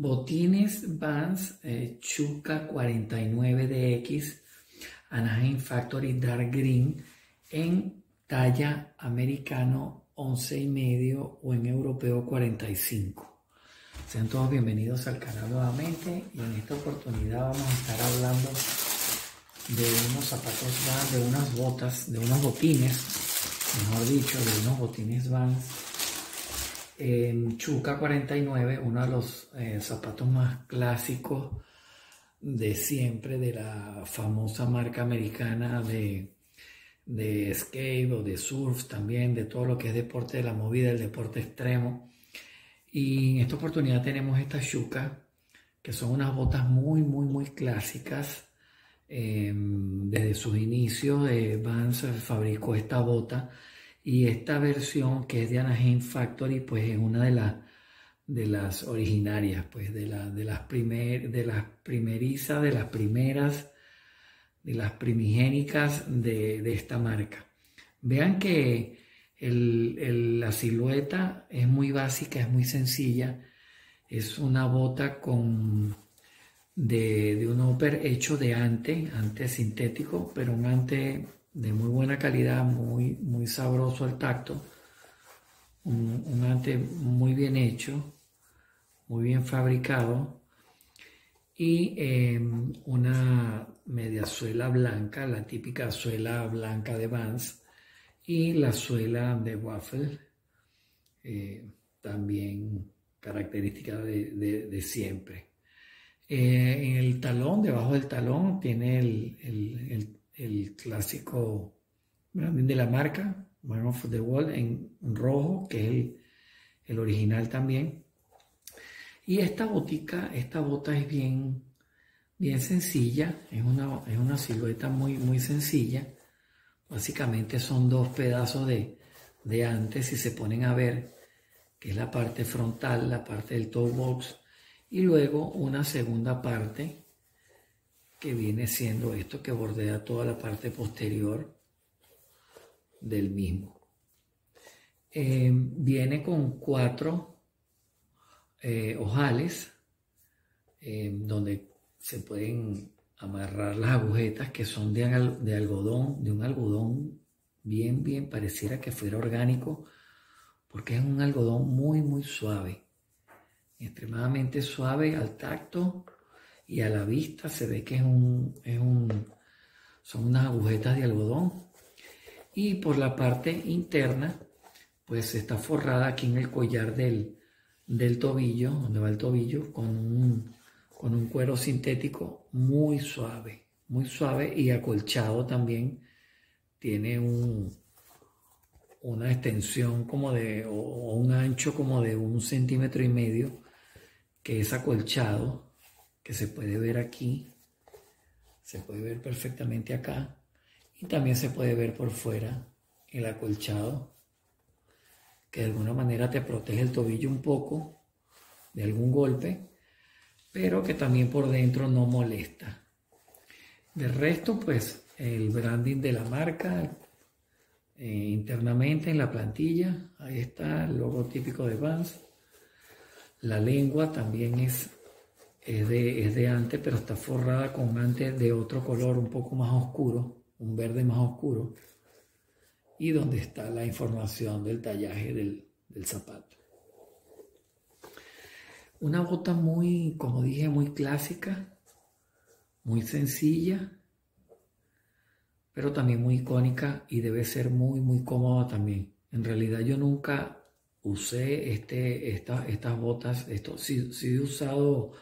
Botines Vans eh, Chuca 49DX Anaheim Factory Dark Green en talla americano 11 y medio o en europeo 45. Sean todos bienvenidos al canal nuevamente y en esta oportunidad vamos a estar hablando de unos zapatos Vans, de unas botas, de unos botines, mejor dicho, de unos botines Vans en Chuca 49, uno de los eh, zapatos más clásicos de siempre de la famosa marca americana de, de skate o de surf también, de todo lo que es deporte de la movida, el deporte extremo. Y en esta oportunidad tenemos esta Chuca, que son unas botas muy, muy, muy clásicas. Em, desde sus inicios, eh, Vans fabricó esta bota y esta versión que es de Anaheim Factory, pues es una de, las de las originarias, pues de, la, de, las primer, de las primerizas, de las primeras, de las primigénicas de, esta marca. Vean que la silueta es muy básica, es muy sencilla. Es una bota con de, de un upper hecho de ante, ante sintético, pero un ante de muy buena calidad, muy, muy sabroso al tacto, un, ante muy bien hecho, muy bien fabricado y em, una media suela blanca, la típica suela blanca de Vans y la suela de Waffle, eh, también característica de, siempre. Eh, en el talón, debajo del talón, tiene el clásico de la marca, Man of the Wall, en rojo, que es el, original también. Y esta botica, esta bota es bien, bien sencilla, es una, es una silueta muy, muy sencilla. Básicamente son dos pedazos de, de antes, si se ponen a ver, que es la parte frontal, la parte del toe box, y luego una segunda parte que viene siendo esto que bordea toda la parte posterior del mismo. Eh, viene con cuatro eh, ojales eh, donde se pueden amarrar las agujetas que son de, de, algodón, de un algodón bien, bien, pareciera que fuera orgánico, porque es un algodón muy, muy suave, extremadamente suave al tacto y a la vista se ve que es un, son unas agujetas de algodón. Y por la parte interna, pues está forrada aquí en el collar del, del tobillo, donde va el tobillo, con un, con un cuero sintético muy suave, muy suave y acolchado también. Tiene un, una extensión como de, o un ancho como de un centímetro y medio, que es acolchado se puede ver aquí, se puede ver perfectamente acá y también se puede ver por fuera el acolchado que de alguna manera te protege el tobillo un poco de algún golpe, pero que también por dentro no molesta. De resto, pues el branding de la marca eh, internamente en la plantilla, ahí está el logo típico de Vans. La lengua también es es de, es de antes, pero está forrada con antes de otro color un poco más oscuro, un verde más oscuro, y donde está la información del tallaje del, del zapato. Una bota muy, como dije, muy clásica, muy sencilla, pero también muy icónica y debe ser muy, muy cómoda también. En realidad yo nunca usé este, estas botas, esto sí, sí he usado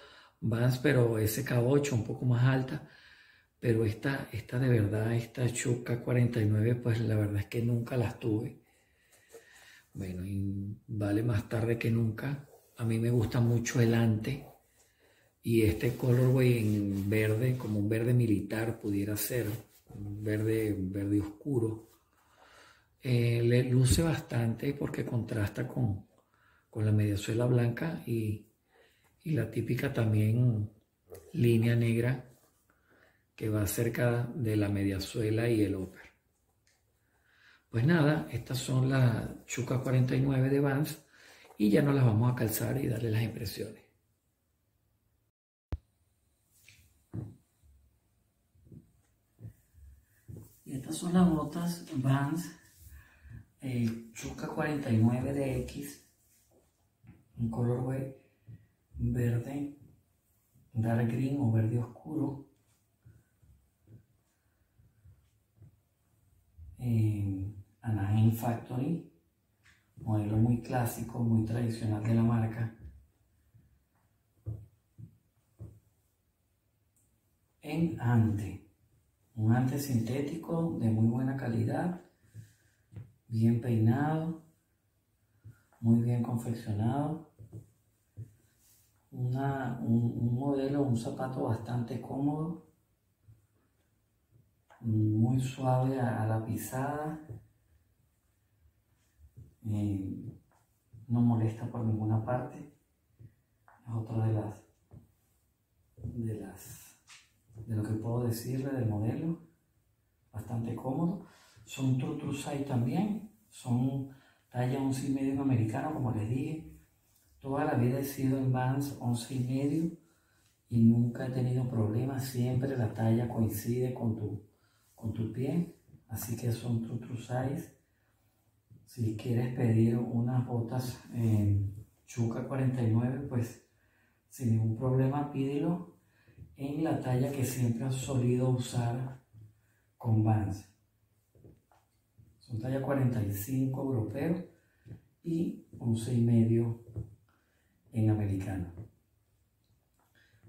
Vans, pero SK8 un poco más alta. Pero esta, esta de verdad, esta Chuka 49, pues la verdad es que nunca las tuve. Bueno, y vale más tarde que nunca. A mí me gusta mucho el ante. Y este colorway en verde, como un verde militar pudiera ser, un verde, verde oscuro, eh, le luce bastante porque contrasta con, con la mediasuela blanca y y la típica también línea negra que va cerca de la mediazuela y el óper. Pues nada, estas son las Chuca 49 de Vans y ya no las vamos a calzar y darle las impresiones. Y estas son las botas Vans eh, Chuca 49 de X, un color verde, dark green o verde oscuro. Eh, Anaheim Factory, modelo muy clásico, muy tradicional de la marca. En ante, un ante sintético de muy buena calidad, bien peinado, muy bien confeccionado. Un, modelo, un zapato bastante cómodo, muy suave a, la pisada, eh, no molesta por ninguna parte. Es otra de las, de las, de lo que puedo decirle del modelo, bastante cómodo. Son true también, son talla 11 y medio americano, como les dije. Toda la vida he sido en Vans 11 y medio y nunca he tenido problemas. Siempre la talla coincide con tu, con tu pie. Así que son true, true size. Si quieres pedir unas botas en Chuca 49, pues sin ningún problema pídelo en la talla que siempre has solido usar con Vans. Son talla 45 europeo y 11 y medio en americano.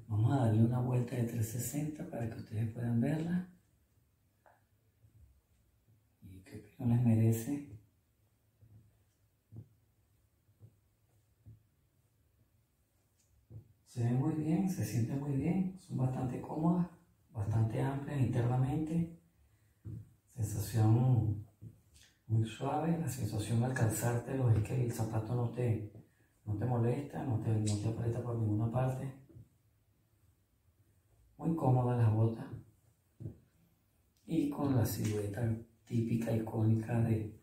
Vamos a darle una vuelta de 360 para que ustedes puedan verla. Y qué opinión les merece. Se ven muy bien, se sienten muy bien, son bastante cómodas, bastante amplias internamente. Sensación muy suave, la sensación al calzártelo es que el zapato no te, no te molesta, no te, no te aprieta por ninguna parte. Muy cómoda la bota y con la silueta típica, icónica de,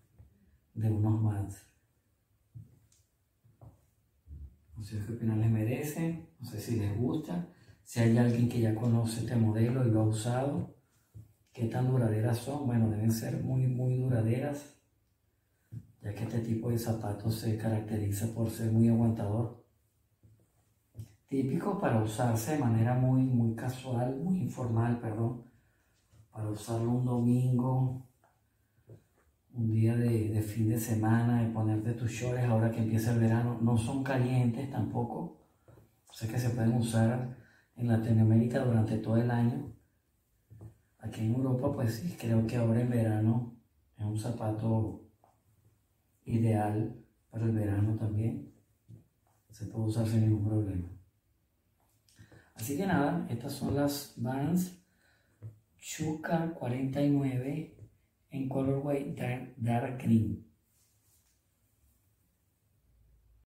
de unos mats. No sé qué opinan les merece, no sé si les gusta, si hay alguien que ya conoce este modelo y lo ha usado, qué tan duraderas son, bueno, deben ser muy, muy duraderas ya que este tipo de zapatos se caracteriza por ser muy aguantador. Típico para usarse de manera muy, muy casual, muy informal, perdón, para usarlo un domingo, un día de, fin de semana, de ponerte tus shorts ahora que empieza el verano. No son calientes tampoco, o que se pueden usar en Latinoamérica durante todo el año. Aquí en Europa, pues sí, creo que ahora en verano es un zapato ideal para el verano también. Se puede usar sin ningún problema. Así que nada, estas son las Vans Chuka 49 en colorway dark, dark green.